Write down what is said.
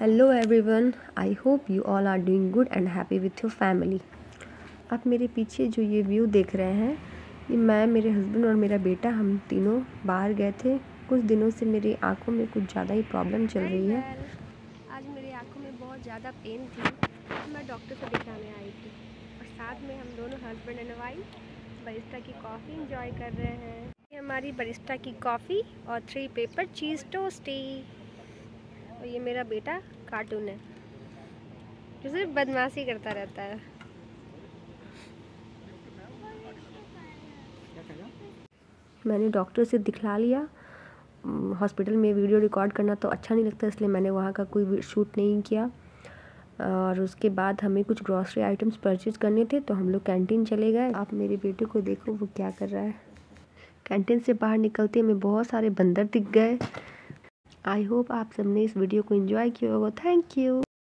Hello everyone I hope you all are doing good and happy with your family आप मेरे पीछे जो ये व्यू देख रहे हैं, ये मैं, मेरे हस्बैंड और मेरा बेटा, हम तीनों बाहर गए थे। कुछ दिनों से मेरी आँखों में कुछ ज़्यादा ही प्रॉब्लम चल रही है। आज मेरी आँखों में बहुत ज़्यादा पेन थी। तो मैं डॉक्टर को दिखाने आई थी। और साथ में हम दोनों हस्बैंड एंड वाइफ बरिस्टा की कॉफ़ी इंजॉय कर रहे हैं। हमारी बरिस्टा की कॉफ़ी और थ्री पेपर चीज़ टोस्टी और मेरा बेटा कार्टून है। जो सिर्फ़ बदमाशी करता रहता है। मैंने डॉक्टर से दिखला लिया। हॉस्पिटल में वीडियो रिकॉर्ड करना तो अच्छा नहीं लगता, इसलिए मैंने वहाँ का कोई शूट नहीं किया। और उसके बाद हमें कुछ ग्रॉसरी आइटम्स परचेज करने थे तो हम लोग कैंटीन चले गए। आप मेरे बेटे को देखो, वो क्या कर रहा है। कैंटीन से बाहर निकलते हमें बहुत सारे बंदर दिख गए। आई होप आप सबने इस वीडियो को एंजॉय किया होगा. Thank you